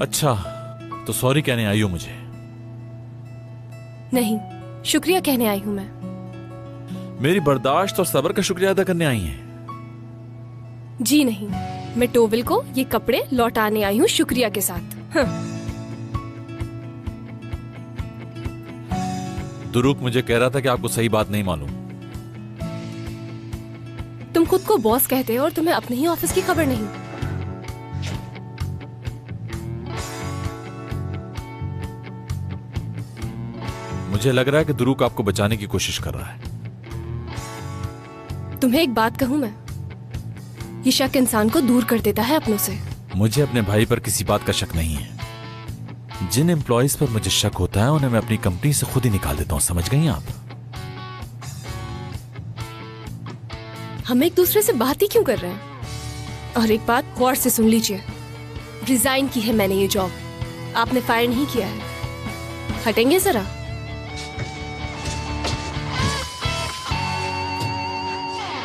अच्छा तो सॉरी कहने आई हो मुझे। नहीं शुक्रिया कहने आई हूँ मैं। मेरी बर्दाश्त और सब्र का शुक्रिया अदा करने आई हैं। जी नहीं मैं टोविल को ये कपड़े लौटाने आई हूँ शुक्रिया के साथ। हाँ। दुरुक मुझे कह रहा था कि आपको सही बात नहीं मालूम। तुम खुद को बॉस कहते हो और तुम्हें अपने ही ऑफ़िस की खबर नहीं। मुझे लग रहा है कि दुरुक आपको बचाने की कोशिश कर रहा है। तुम्हें एक बात कहूँ मैं? ये शक इंसान को दूर कर देता है अपनों से। मुझे अपने भाई पर किसी बात का शक नहीं है। जिन एम्प्लॉयज़ पर मुझे शक होता है उन्हें मैं अपनी कंपनी से खुद ही निकाल देता हूँ समझ गई आप? हम एक दूसरे से बात ही क्यों कर रहे हैं? और एक बात गौर से सुन लीजिए। रिजाइन की है मैंने ये जॉब आपने फायर नहीं किया है। हटेंगे जरा?